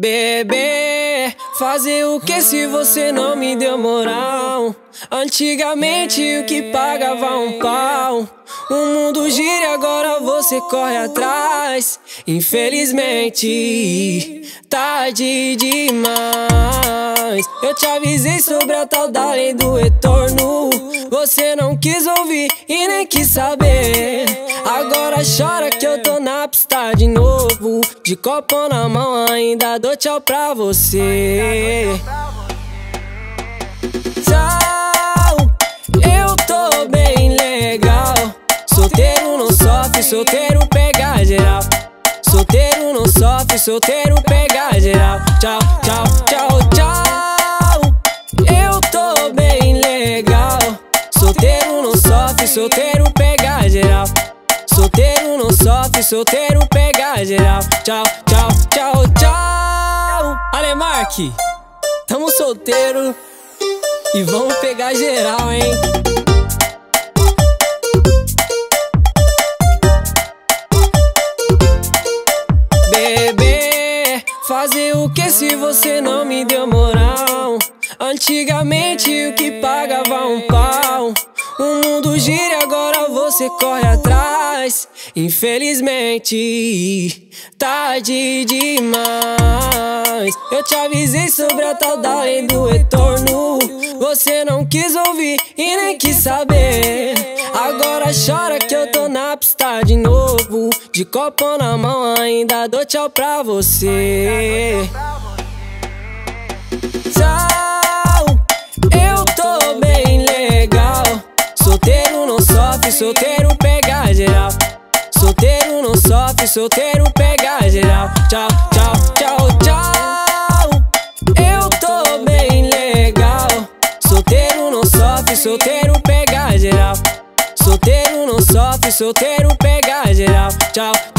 Bebê, fazer o que se você não me deu moral? Antigamente o que pagava um pau. O mundo gira e agora você corre atrás. Infelizmente, tarde demais. Eu te avisei sobre a tal da lei do retorno. Você não quis ouvir e nem quis saber. Agora chora que eu tô pista de novo. De copo na mão, ainda dou tchau pra você. Tchau, eu tô bem legal. Solteiro não sofre, solteiro pega geral. Solteiro não sofre, solteiro pega geral. Tchau, tchau, tchau, tchau. Eu tô bem legal. Solteiro não sofre, solteiro pega geral. Solteiro não sofre, solteiro pega geral. Tchau, tchau, tchau, tchau. Alemarque, tamo solteiro e vamos pegar geral, hein? Bebê, fazer o que se você não me deu moral? Antigamente o que pagava um pau. O mundo gira agora você corre atrás. Infelizmente, tarde demais. Eu te avisei sobre a tal da lei do retorno. Você não quis ouvir e nem quis saber. Agora chora que eu tô na pista de novo. De copo na mão, ainda dou tchau pra você. Tchau, eu tô bem legal. Solteiro não sofre, solteiro geral. Solteiro não sofre, solteiro pega geral. Tchau, tchau, tchau, tchau. Eu tô bem legal. Solteiro não sofre, solteiro pega geral. Solteiro não sofre, solteiro pega geral. Tchau.